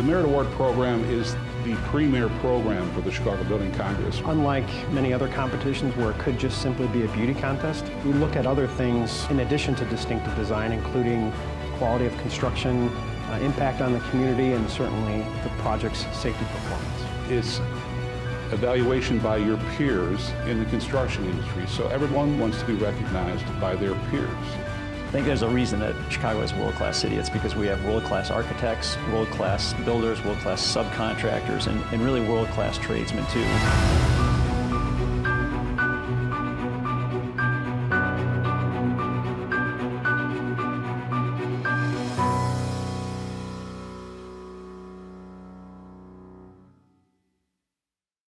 The Merit Award program is the premier program for the Chicago Building Congress. Unlike many other competitions where it could just simply be a beauty contest, we look at other things in addition to distinctive design, including quality of construction, uh, impact on the community, and certainly the project's safety performance. It's evaluation by your peers in the construction industry, so everyone wants to be recognized by their peers. I think there's a reason that Chicago is a world-class city. It's because we have world-class architects, world-class builders, world-class subcontractors, and, and really world-class tradesmen too.